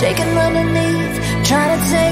shaking underneath, trying to take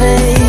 face.